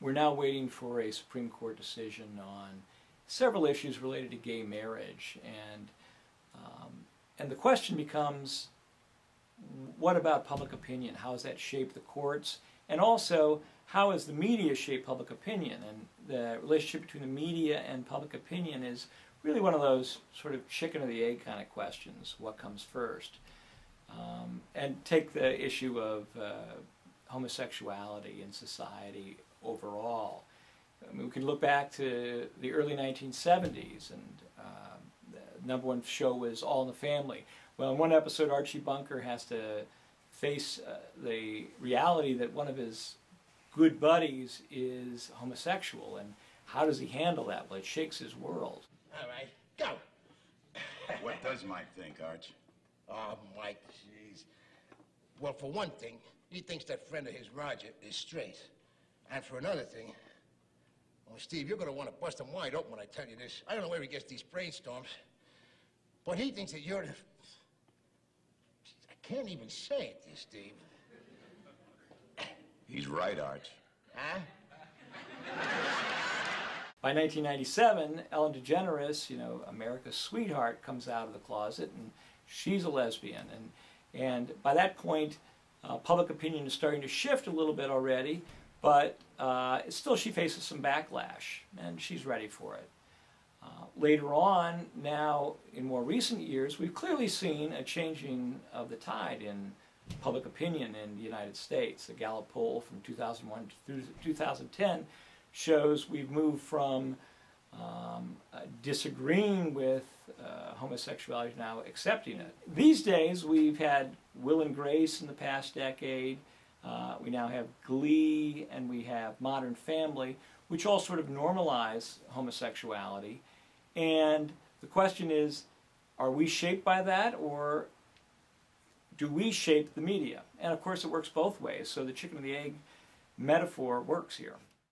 we're now waiting for a Supreme Court decision on several issues related to gay marriage, and um, and the question becomes, what about public opinion? How has that shaped the courts? And also, how has the media shaped public opinion? And the relationship between the media and public opinion is really one of those sort of chicken or the egg kind of questions. What comes first? Um, and take the issue of uh, homosexuality in society overall. I mean, we can look back to the early 1970s, and um, the number one show was All in the Family. Well, in one episode, Archie Bunker has to face uh, the reality that one of his good buddies is homosexual, and how does he handle that? Well, it shakes his world. All right, go. What does Mike think, Arch? Oh, Mike, jeez. Well, for one thing, he thinks that friend of his, Roger, is straight. And for another thing, well, Steve, you're going to want to bust him wide open when I tell you this. I don't know where he gets these brainstorms, but he thinks that you're the... I can't even say it, dear Steve. He's right, Arch. Huh? By 1997, Ellen DeGeneres, you know, America's sweetheart, comes out of the closet, and she's a lesbian. And, and by that point, uh, public opinion is starting to shift a little bit already, but uh, still she faces some backlash, and she's ready for it. Uh, later on, now in more recent years, we've clearly seen a changing of the tide in public opinion in the United States. The Gallup poll from 2001 to 2010 shows we've moved from um, uh, disagreeing with uh, homosexuality now accepting it. These days, we've had Will and Grace in the past decade. Uh, we now have Glee and we have Modern Family, which all sort of normalize homosexuality. And the question is, are we shaped by that or do we shape the media? And of course, it works both ways. So the chicken and the egg metaphor works here.